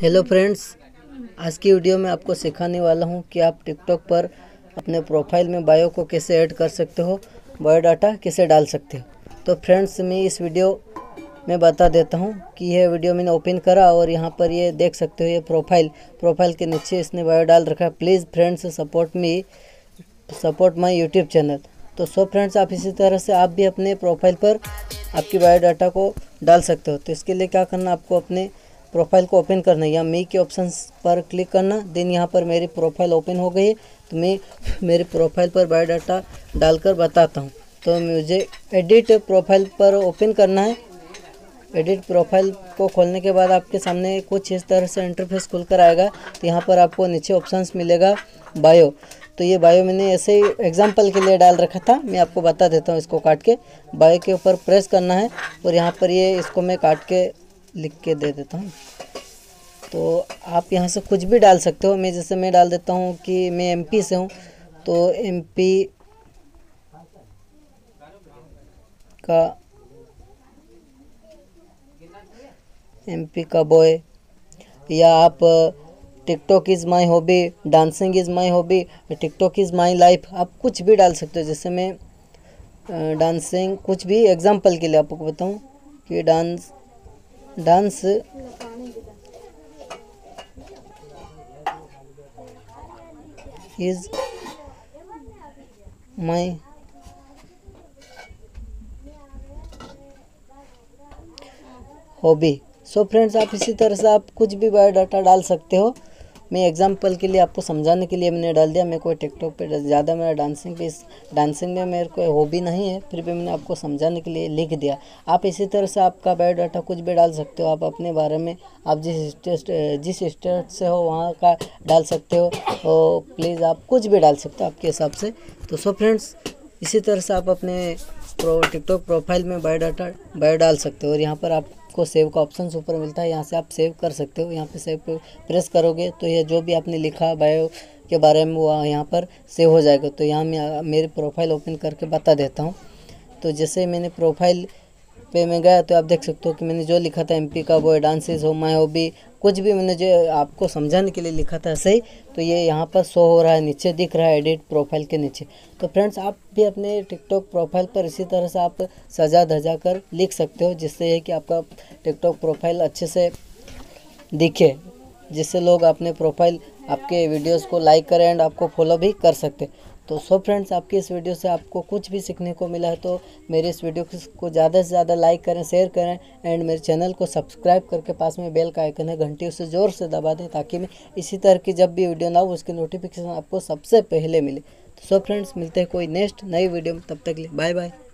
Hello friends आज की video में आपको सिखाने वाला हूँ कि आप टिकटॉक पर अपने प्रोफ़ाइल में बायो को कैसे ऐड कर सकते हो बायोडाटा कैसे डाल सकते हो। तो फ्रेंड्स मैं इस वीडियो में बता देता हूँ कि यह वीडियो मैंने ओपन करा और यहाँ पर ये देख सकते हो ये प्रोफ़ाइल प्रोफ़ाइल के नीचे इसने बायो डाल रखा है। Please friends support me support my YouTube channel तो सो फ्रेंड्स आप इसी तरह से आप भी अपने प्रोफ़ाइल पर आपकी बायोडाटा को डाल सकते हो। तो इसके लिए क्या करना, आपको अपने प्रोफ़ाइल को ओपन करना या मी के ऑप्शन पर क्लिक करना। देन यहाँ पर मेरी प्रोफ़ाइल ओपन हो गई है तो मैं मेरे प्रोफ़ाइल पर बायोडाटा डालकर बताता हूँ। तो मुझे एडिट प्रोफ़ाइल पर ओपन करना है। एडिट प्रोफ़ाइल को खोलने के बाद आपके सामने कुछ इस तरह से इंटरफेस खुलकर आएगा। तो यहाँ पर आपको नीचे ऑप्शंस मिलेगा बायो। तो ये बायो मैंने ऐसे ही एग्ज़ाम्पल के लिए डाल रखा था। मैं आपको बता देता हूँ इसको काट के। बायो के ऊपर प्रेस करना है और यहाँ पर ये इसको मैं काट के लिख के दे देता हूँ। तो आप यहाँ से कुछ भी डाल सकते हो। मैं जैसे मैं डाल देता हूँ कि मैं एमपी से हूँ। तो एमपी का एमपी का बॉय या आप TikTok is my hobby dancing is my hobby TikTok is my life आप कुछ भी डाल सकते हो। जैसे मैं डांसिंग कुछ भी एग्जांपल के लिए आपको बताऊँ कि dance dance. Is my hobby so friends आप इसी तरह से आप कुछ भी बायोडाटा डाल सकते हो। मैं एग्जांपल के लिए आपको समझाने के लिए मैंने डाल दिया। मैं कोई टिकटॉक पे ज़्यादा मेरा डांसिंग पे डांसिंग में मेरे को हॉबी नहीं है, फिर भी मैंने आपको समझाने के लिए लिख दिया। आप इसी तरह से आपका बायोडाटा कुछ भी डाल सकते हो। आप अपने बारे में आप जिस स्टेट जिस स्टेट से हो, वहाँ का डाल सकते हो। तो प्लीज़ आप कुछ भी डाल सकते हो आपके हिसाब से। तो सो फ्रेंड्स इसी तरह से आप अपने प्रो टिकटॉक प्रोफ़ाइल में बायोडाटा बायो डाल सकते हो। और यहाँ पर आप आपको सेव का ऑप्शन ऊपर मिलता है, यहाँ से आप सेव कर सकते हो। यहाँ पे सेव पे प्रेस करोगे तो ये जो भी आपने लिखा बायो के बारे में वो यहाँ पर सेव हो जाएगा। तो यहाँ मैं, मेरी प्रोफ़ाइल ओपन करके बता देता हूँ। तो जैसे मैंने प्रोफ़ाइल पे मैं गया तो आप देख सकते हो कि मैंने जो लिखा था एमपी का, वो डांसेज हो माई हॉबी कुछ भी मैंने जो आपको समझाने के लिए लिखा था सही तो ये यहाँ पर शो हो रहा है, नीचे दिख रहा है एडिट प्रोफ़ाइल के नीचे। तो फ्रेंड्स आप भी अपने टिकटॉक प्रोफ़ाइल पर इसी तरह से आप सजा धजा कर लिख सकते हो, जिससे ये कि आपका टिकटॉक प्रोफ़ाइल अच्छे से दिखे, जिससे लोग अपने प्रोफ़ाइल आपके वीडियोस को लाइक करें एंड आपको फॉलो भी कर सकते। तो सो फ्रेंड्स आपकी इस वीडियो से आपको कुछ भी सीखने को मिला है तो मेरे इस वीडियो को ज़्यादा से ज़्यादा लाइक करें शेयर करें एंड मेरे चैनल को सब्सक्राइब करके पास में बेल का आइकन है, घंटी उसे ज़ोर से दबा दें, ताकि मैं इसी तरह की जब भी वीडियो ना हो, उसकी नोटिफिकेशन आपको सबसे पहले मिले। तो सो फ्रेंड्स मिलते हैं कोई नेक्स्ट नई वीडियो में, तब तक लिए बाय बाय